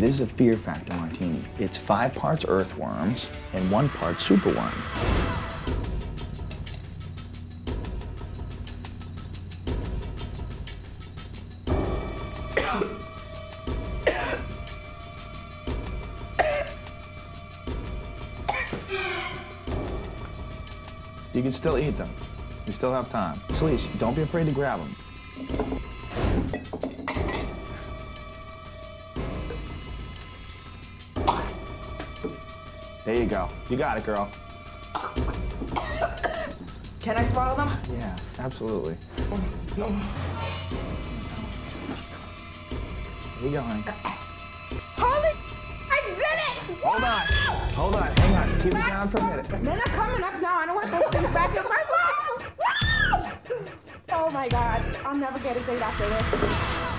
This is a fear factor martini. It's five parts earthworms and one part superworm. You can still eat them. You still have time. Please, don't be afraid to grab them. There you go. You got it, girl. Can I swallow them? Yeah, absolutely. There you go, honey. Holy, I did it! Hold on. Hold on. Hang on. Keep it down for a minute. They're not coming up now. I don't want those things back in my mouth. Oh my God. I'll never get a date after this.